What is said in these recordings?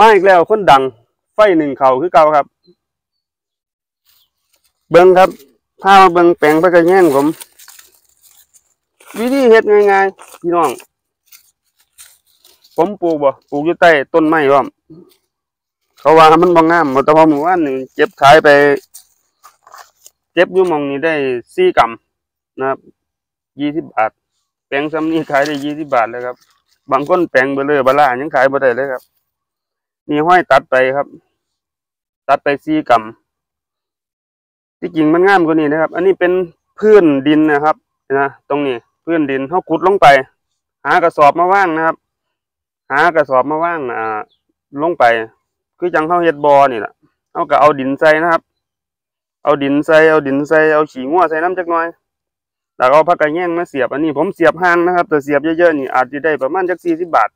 มาอีกแล้วคนดัง ไฟหนึ่งเขาคือเก่าครับ เบิ้งครับพามาเบิ้งแปลงปกระแยงผม วิธีเฮ็ดง่ายๆพี่น้อง ผมปลูกบ่ปลูกอยู่ใต้ต้นไม้ว่อมเขาว่ามันบ่งงามแต่พอหมู่บ้านนี่งเจ็บขายไป เจ็บอยู่มองนี้ได้สี่กำนะครับยี่สิบบาทแปลงซ้ำนี้ขายได้ยี่สิบบาทเลยครับ บางคนแปลงเบลอบล่ายังขายบ่ได้เลยครับ นี่ห้อยตัดไปครับ ตัดไปสี่กำที่จริงมันง่ามกว่านี้นะครับ อันนี้เป็นพื้นดินนะครับนะตรงนี้พื้นดินเขาขุดลงไป หากระสอบมาว่างนะครับ หากระสอบมาว่างอ่าลงไป คือจังเขาเฮ็ดบอนี่แหละเขาก็เอาดินใส่นะครับ เอาดินใส่เอาดินใส่เอาขี้งัวใส่น้ำจักหน่อยแล้วก็เอาผักกระแยงมาเสียบอันนี้ผมเสียบห่างนะครับแต่เสียบเยอะๆนี่อาจจะได้ประมาณจักสี่สิบบาท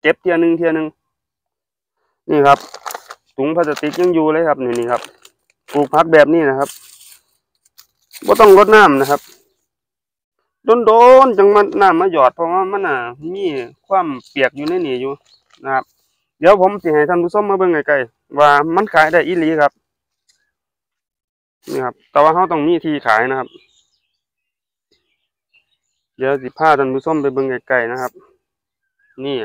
เก็บเทียนึงเทียนึง นี่ครับ ถุงพลาสติกยังอยู่เลยครับนี่นี่ครับปลูกผักแบบนี้นะครับก็ต้องรดน้ำนะครับโดนๆจังมันน้ำมาหยอดเพราะว่ามันอะมีความเปียกอยู่ในนี่อยู่นะครับ เดี๋ยวผมสิให้ท่านผู้ชมมาเบิ่งใกลๆว่ามันขายได้อีหลีครับนี่ครับ แต่ว่าเขาต้องมีที่ขายนะครับ เดี๋ยวสิพาท่านผู้ชมไปเบิ่งไกลๆนะครับ นี่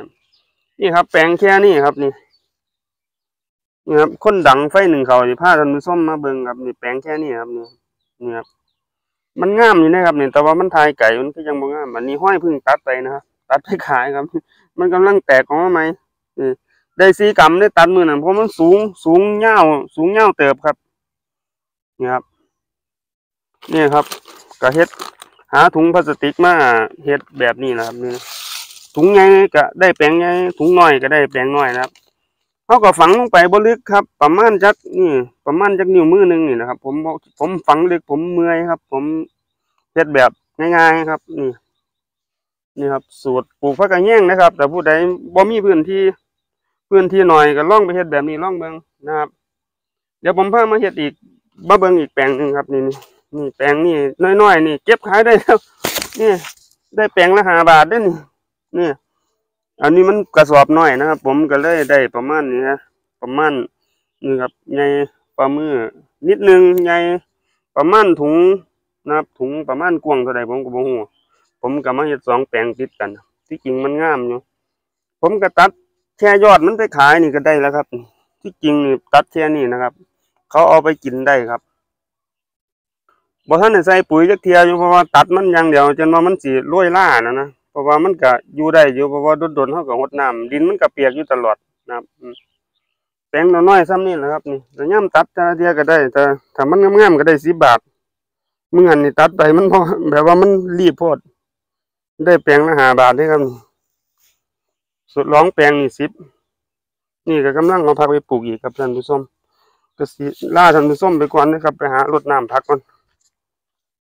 นี่ครับ แปลงแค่นี้ครับนี่ นี่ครับคนดังไฟหนึ่งเขาสิพาท่านผู้มมาเบิ่งครับนี่แปลงแค่นี้ครับนี่นี่ครับมันงามอยู่นะครับเนี่ยแต่ว่ามันทายไก่มันก็ยังบ่งามอันนี้ห้อยพึ่งตัดไปนะครับตัดไปขายครับ มันกำลังแตกออกมาใหมนี่ได้สีกำได้ตัดมือหนั่นเพราะมันสูงสูงเง่าสูงเง่าเติบครับนี่ครับนี่ครับกระเฮ็ดหาถุงพลาสติกมาเฮ็ดแบบนี้นะครับนี่ถุงใหญ่ก็ได้แปลงใหญ่ถุงน้อยก็ได้แปลงน้อยนะครับ เขาก็ฝังลงไปบ่ลึกครับ ประมาณจักนี่ ประมาณจักนิ้วมือหนึ่งนี่นะครับ ผมผมฝังลึกผมเมื่อยครับ ผมเฮ็ดแบบง่ายๆครับ นี่ นี่ครับ สูตรปลูกผักกระแยงนะครับ แต่ผู้ใดบ่มีพื้นที่พื้นที่หน้อยก็ลองไปเฮ็ดแบบนี้ลองเบิ่งนะครับ เดี๋ยวผมพามาเฮ็ดอีกมาเบิ่งอีกแปลงหนึ่งครับนี่นี่นี่แปลงนี่น้อยๆนี่ เก็บขายได้แล้วนี่ได้แปลงละห้าบาทเด้นี่นี่ อันนี้มันกระสอบน้อยนะครับ ผมก็เลยได้ประมาณนี้นะประมาณนี่ครับใหญ่ประมือนิดนึงใหญ่ประมาณถุงนะครับ ถุงประมาณกว้างเท่าใดผมก็บ่ฮู้ผมก็มาเฮ็ดสองแปลงติดกัน ที่จริงมันงามอยู่ผมก็ตัดแค่ยอดมันไปขายนี่ก็ได้แล้วครับ ที่จริงนี่ตัดแค่นี้นะครับ เขาเอาไปกินได้ครับบ่ทันใส่ปุ๋ยจักเทียอยู่เพราะว่าตัดมันอย่างเดียวจนว่ามันสิโรยล่านะนะ เพราะว่ามันก็อยู่ได้อยู่เพราะว่าโดนๆเฮาก็รดน้ำดินมันก็เปียกอยู่ตลอดนะครับแปลงน้อยๆซ้ำนี่แหละครับนี่แต่ยามตัดแต่ละเทียก็ได้ แต่ถ้ามันงามๆก็ได้10บาทเมื้อหันนี่ตัดไปมันพอแบบว่ามันรีบโพดได้แปลงละ5บาทเด้ครับนี่สุดร้องแปลงนี่10นี่ก็กำลังเอาผักไปปลูกอีกครับท่านผู้ชมก็สิลาท่านผู้ชมไปก่อนนะครับไปหารดน้ำผักก่อน